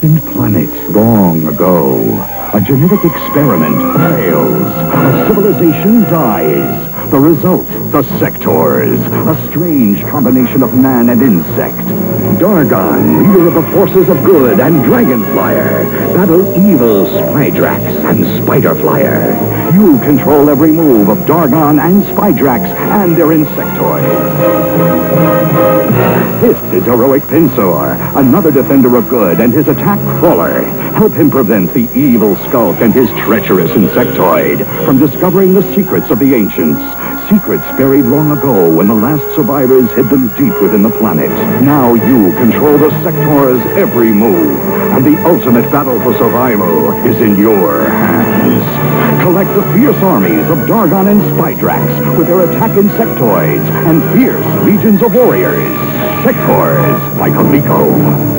distant planet long ago. A genetic experiment fails. A civilization dies. The result, the Sectaurs. A strange combination of man and insect. Dargon, leader of the forces of good, and Dragonflyer, battle evil Spidrax and Spiderflyer. You control every move of Dargon and Spidrax and their insectoids. This is Heroic Pinsor, another defender of good, and his attack crawler. Help him prevent the evil Skulk and his treacherous insectoid from discovering the secrets of the ancients. Secrets buried long ago when the last survivors hid them deep within the planet. Now you control the Sectaurs' every move, and the ultimate battle for survival is in your hands. Collect the fierce armies of Dargon and Spidrax with their attack insectoids and fierce legions of warriors. Sectaurs by Coleco.